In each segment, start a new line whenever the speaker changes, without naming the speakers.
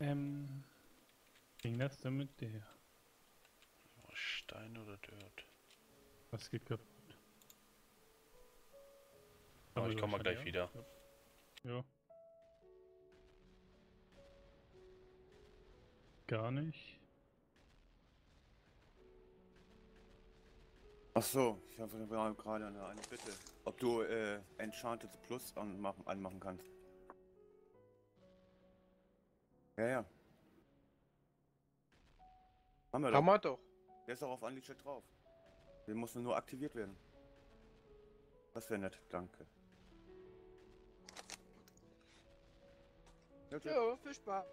Ähm. Ging das denn mit der?
Stein oder Dirt?
Was geht kaputt?
Aber ich komm mal gleich wieder.
auch. Ja. Gar nicht.
Ach so, ich habe gerade eine, eine Bitte. Ob du äh, Enchanted Plus anmachen, anmachen kannst. Ja, ja. Haben wir
Haben
doch.
wir doch.
Der ist auch auf Unleashed drauf. Der muss nur aktiviert werden. Das wäre nett, danke. Ja, tschüss.
Ja, viel Spaß.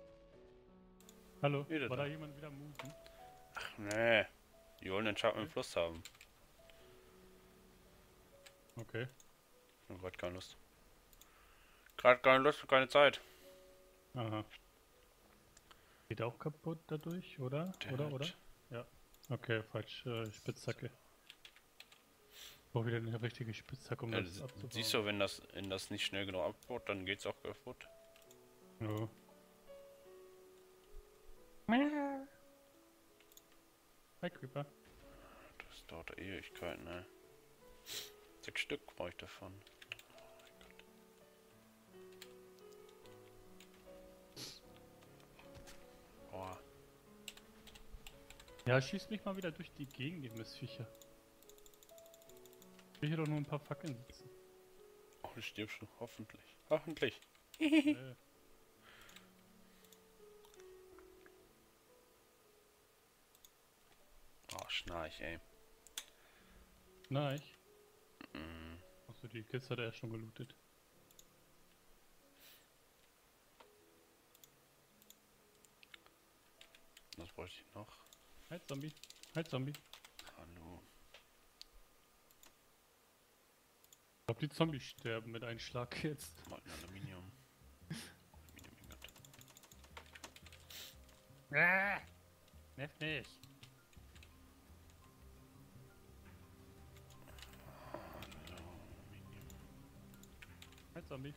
Hallo,
Wieder
war
da.
da jemand wieder muten?
Ach nee. Die wollen den Enchantment Plus haben.
Okay.
Ich hab grad keine Lust. Gerade keine Lust und keine Zeit.
Aha. Geht auch kaputt dadurch, oder? Oder, oder?
Dirt.
Ja. Okay, falsch. Äh, Spitzhacke. Brauch wieder eine richtige Spitzhacke, um
Ja,
das
das-
abzubauen.
siehst du, wenn das, wenn das nicht schnell genug abbaut, dann geht's auch kaputt.
Ja. Hi, Creeper.
Das dauert Ewigkeiten, ne? Sechs Stück brauche ich davon. Oh Gott.
Ja, schieß mich mal wieder durch die Gegend, ihr Missviecher. Ich will hier doch nur ein paar Fackeln sitzen.
Oh, du stirbst du. Hoffentlich. Hoffentlich.
äh,
Oh, Schnarch, ey.
nein.
Mm.
Achso, die Kiste hat er ja schon gelootet.
Bräuchte ich noch?
Halt, Zombie. Halt, Zombie.
Hallo.
Ich glaub, die Zombies sterben mit einem Schlag jetzt.
Mal ein Aluminium. Aluminium Ingot.
Ah! Nerv nicht.
Aluminium.
Halt, Zombie.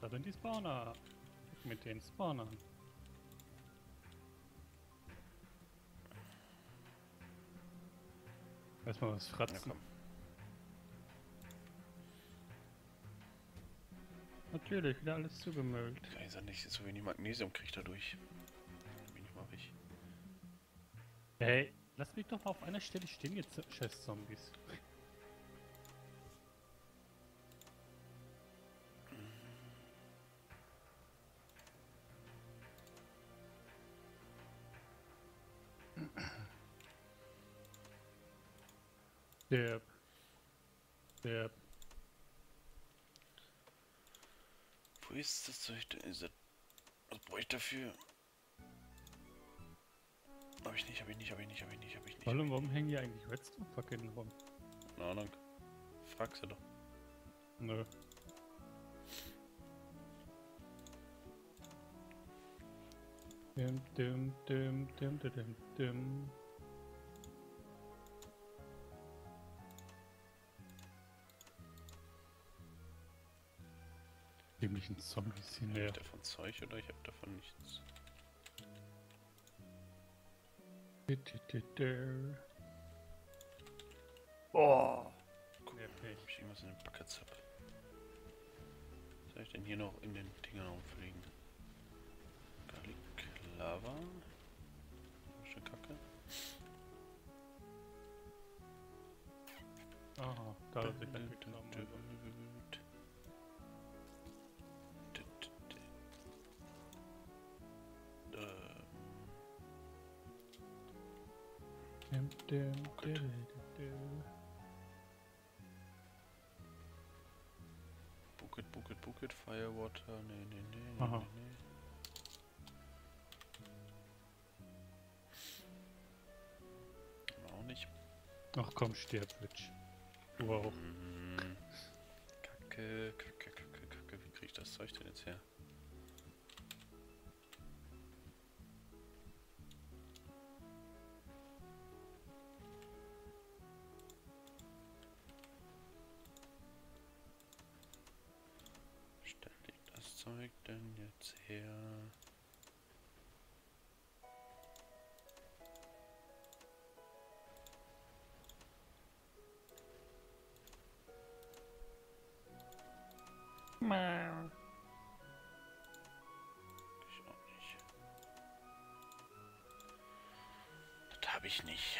Da sind die Spawner. Mit den Spawnern. Erstmal was fratzen.
komm.
Natürlich, wieder alles zugemüllt.
Kann ich sagen, nicht so wenig Magnesium kriegt dadurch. Habe ich.
Ey, lass mich doch mal auf einer Stelle stehen, jetzt scheiß Derb. Derb.
Wo ist das Zeug denn? Ist das... Was brauche ich dafür? Hab ich nicht, hab ich nicht, hab ich nicht, hab ich nicht, hab ich nicht.
Warum, warum hängen hier eigentlich Redstone-Fackeln rum?
Keine Ahnung. Frag sie doch.
Nö. Dim, dim, dim, dim, dim, dim, Dämlichen Zombies hier
Hab ich davon Zeug oder ich hab davon nichts?
Boah!
Guck,
Nervig.
ob ich irgendwas in den Buckets hab. Was soll ich denn hier noch in den Dingern rumfliegen? Garlic Lava. Schon kacke.
Aha, da hat sich dann mitgenommen. Dim.
Bucket, Bucket, Bucket, Firewater, nee, nee, nee,
Aha.
nee, nee. Nicht.
Ach komm, stirb, Witch. Du auch.
Mm, Kacke, kacke, kacke, kacke. Wie krieg ich das Zeug denn jetzt her? Ich auch nicht. Das habe ich nicht.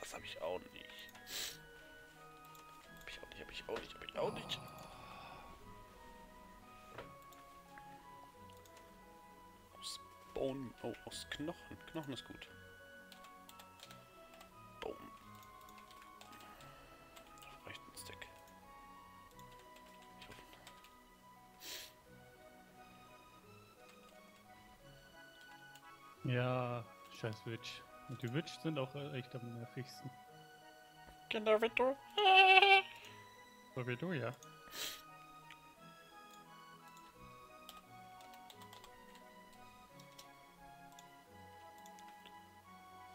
Das habe ich auch nicht. Hab ich auch nicht, hab ich auch nicht, hab ich auch nicht. Aus Bone. Oh, aus Knochen. Knochen ist gut.
Ja, scheiß Witch. Und die Witch sind auch echt am nervigsten.
Genau wie du.
So wie du, ja.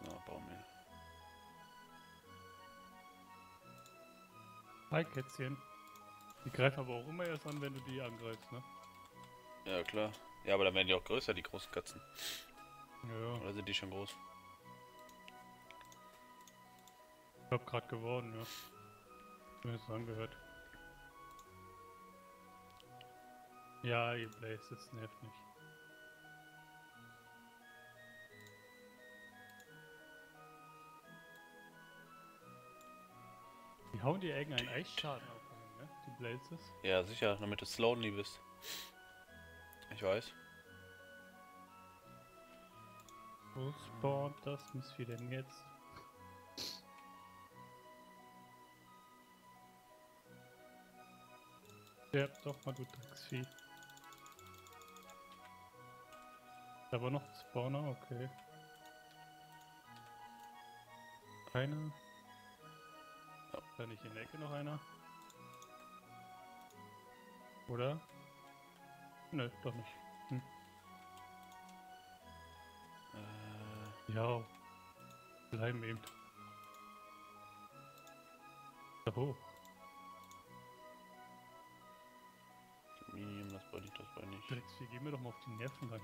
Ja, Baumel.
Hi, Kätzchen. Die greifen aber auch immer erst an, wenn du die angreifst, ne?
Ja, klar. Ja, aber dann werden die auch größer, die großen Katzen.
Ja,
Oder sind die schon groß?
ich hab grad geworden, ja. Mir ist angehört. Ja, ihr Blaze, das nervt nicht. Die hauen dir irgendeinen Eisschaden auf, ne? Die Blazes.
Ja, sicher, damit du slowly bist. Ich weiß.
Wo spawnt das Missvieh denn jetzt? Sterb doch mal, du Drecksvieh. Da war noch ein Spawner, okay. Keiner. Da nicht in der Ecke noch einer? Oder? Nö, doch nicht. Hm. Ja, bleiben eben. Da hoch.
Medium, das wollte ich, das ich nicht.
Drecksvieh, geh mir doch mal auf die Nerven rein.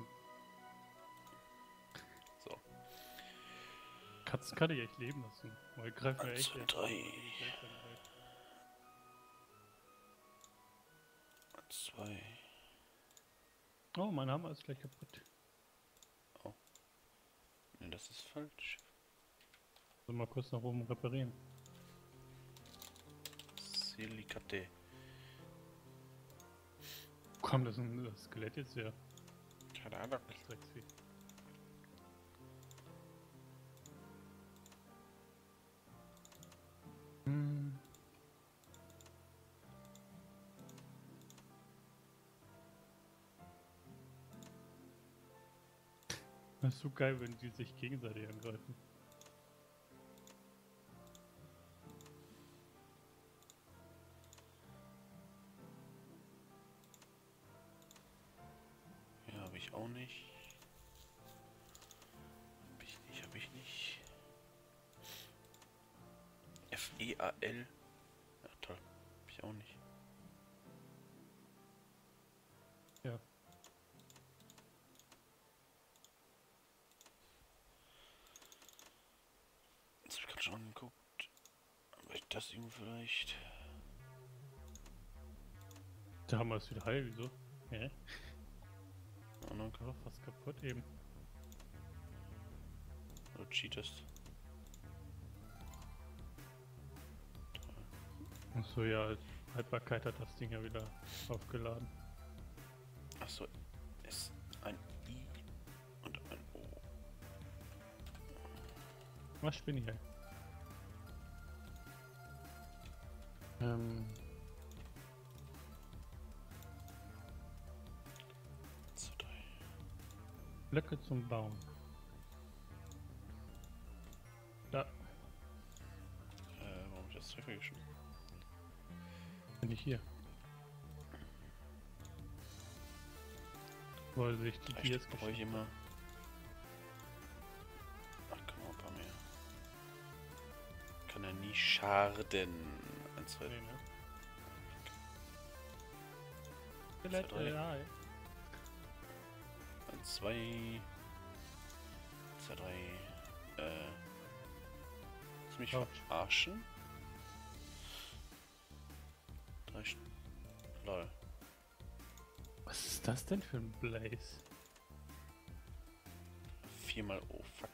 So.
Katzen kann ich echt leben lassen. Weil greifen wir echt.
zwei, drei. Eins, zwei.
Oh, mein Hammer ist gleich kaputt.
Das ist falsch.
So, mal kurz nach oben reparieren.
Silikate.
Wo kam das, denn- das Skelett jetzt her?
Keine Ahnung.
Das Drecksvieh. Hm. Das ist so geil, wenn die sich gegenseitig angreifen.
Ja, habe ich auch nicht. Hab ich nicht, hab ich nicht. F-E-A-L. Ja, toll. Hab ich auch nicht.
Ja.
Angeguckt. Aber ich das Ding vielleicht.
Der Hammer ist wieder heil, wieso? Hä?
Oh, no,
Oh, fast kaputt eben.
du cheatest.
Achso, ja, Haltbarkeit hat das Ding ja wieder aufgeladen.
Achso, ist ein I und ein O.
Was spinne ich ey? Ähm,
Zwei, drei.
Blöcke zum Bauen. Da
Äh, warum hab ich das Treffer geschrieben?
bin ich hier. Weil sich die
Stück brauche ich immer. Ach, komm mal, ein paar mehr. Kann er nie schaden. Zwei,
Nee, ne? Skelett,
drei.
ja.
1, 2. 2, 3. Äh. Lass mich
Couch.
verarschen. 3 St Lol.
Was ist das denn für ein Blaze?
Viermal. Oh fuck.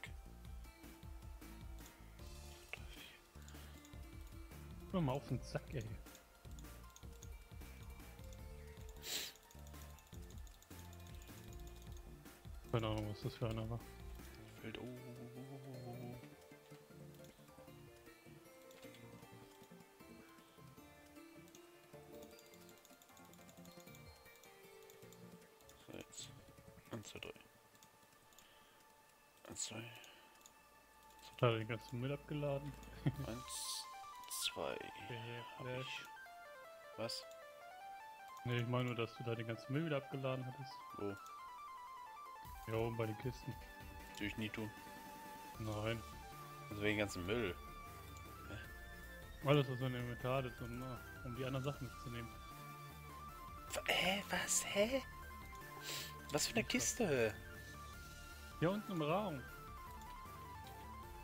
Hör mal auf den Sack, ey. Keine Ahnung, was das für einer war.
Fällt. Oh. So, jetzt. 1, 2, 3. 1, 2.
Hat er den ganzen Müll abgeladen?
1, 2.
Der
Hab
Flash.
ich. Was?
Ne, ich meine nur, dass du da den ganzen Müll wieder abgeladen hattest.
Wo?
Ja, oben bei den Kisten.
Ich nie tun.
Nein.
Also wegen ganzen Müll.
Alles, was so in dem Inventar ist, um, äh, um die anderen Sachen mitzunehmen.
Hä? Was? Hä? Was für eine Kiste?
Hier unten im Raum.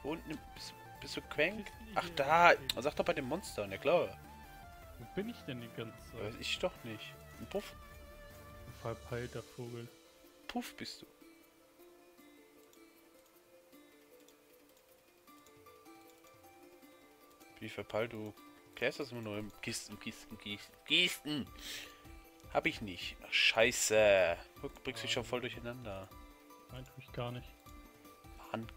Unten bist, bist du Quenk? Ach
hier
da! Sag doch bei dem Monster, na klar.
Wo bin ich denn die ganze
Weiß
Zeit?
ich doch nicht. Ein Puff.
Ein verpeilter Vogel.
Puff bist du. Wie verpeilt du? Klärst das immer nur im Kisten, Kisten, Kisten, Kisten. Hab ich nicht. Ach, scheiße. Guck, bringst dich schon voll durcheinander.
Nein, tue ich gar nicht.
Mann,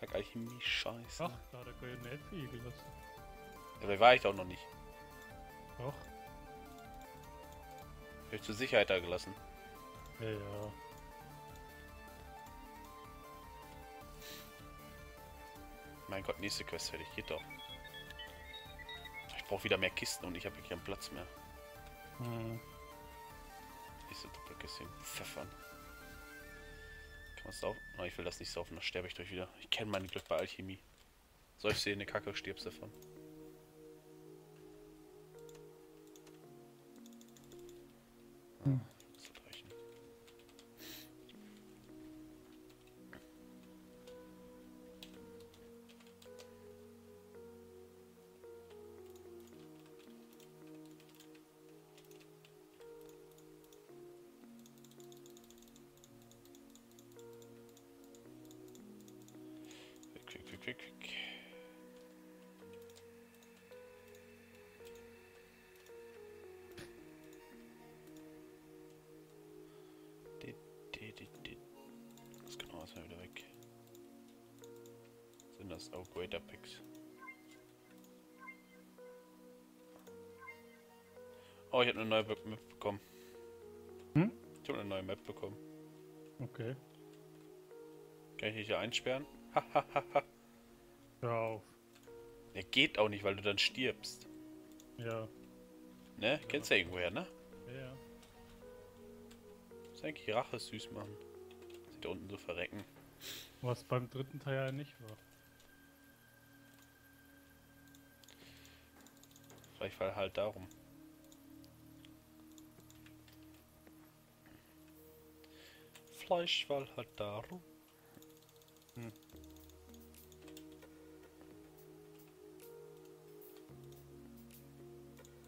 Gackei. Kackei-Chemie, scheiße.
Ach, da hat er goldene Äpfel gelassen.
Dabei war ich doch noch nicht.
Doch.
Hab ich zur Sicherheit da gelassen.
Ja, ja.
Mein Gott, nächste Quest fertig. Geht doch. Ich brauche wieder mehr Kisten und ich habe hier keinen Platz mehr.
Hm.
Nächste Doppelkiste pfeffern. Man saufen? Oh, ich will das nicht saufen, da sterbe ich durch wieder. Ich kenne mein Glück bei Alchemie. Soll ich sehen, eine Kacke, stirbst davon. Quick, quick. Das genau ist mal wieder weg. Sind das auch Greater Picks? Oh, ich habe eine neue Map Map bekommen.
Hm?
Ich habe eine neue Map bekommen.
Okay.
Kann ich dich hier einsperren? Hahaha.
Hör auf.
Der geht auch nicht, weil du dann stirbst.
Ja.
Ne? Kennst du ja irgendwoher, ne?
Ja, ja.
Muss eigentlich Rache süß machen. Sie da unten so verrecken.
Was beim dritten Teil ja nicht war.
Vielleicht weil halt darum. Fleischwall halt darum.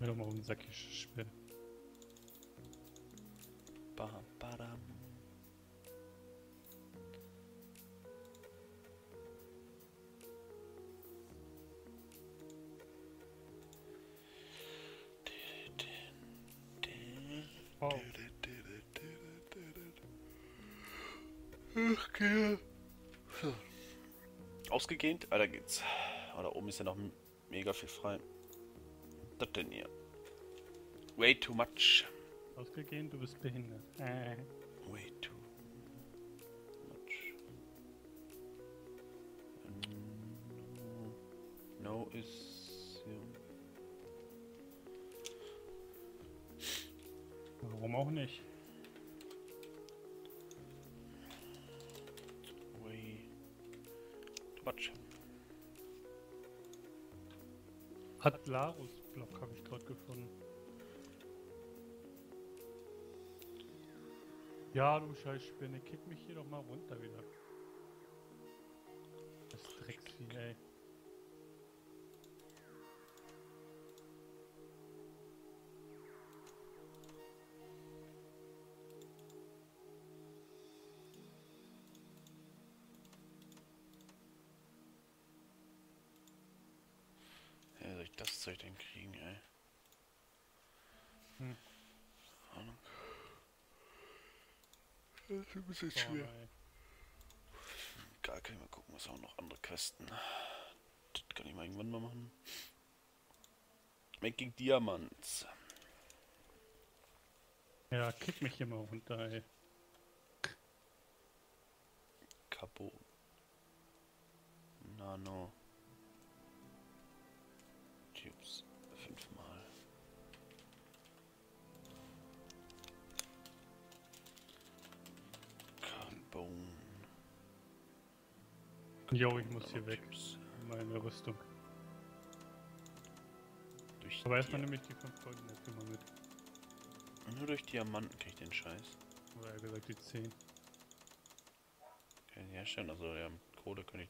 Mir doch mal um den Sack spielen.
Bam, badam.
Oh.
Okay. Ausgegähnt? Weiter geht's. Oh, da oben ist ja noch mega viel frei. Das denn hier? Way too much.
Ausgegeben, du bist behindert. Äh.
Way too much. Mm, No ist.
Warum auch nicht?
Way too much.
Atlarus-Block habe ich gerade gefunden. Ja, du Scheißspinne, kick mich hier doch mal runter wieder. Das
Zeug denn kriegen, ey?
Hm.
Ahnung. Das ist ein bisschen schwer. kann ich mal gucken, was haben wir noch andere Questen. Das kann ich mal irgendwann mal machen. Making Diamonds.
Ja, kick mich hier mal runter, ey.
Carbon. Nano.
Jo, ich muss hier weg. Meine Rüstung.
Durch
Aber erstmal nehme ich die fünf goldenen Äpfel mal mit.
Nur durch Diamanten krieg ich den Scheiß.
Oder eher gesagt die 10.
Kann ich herstellen, also ja, mit Kohle könnte ich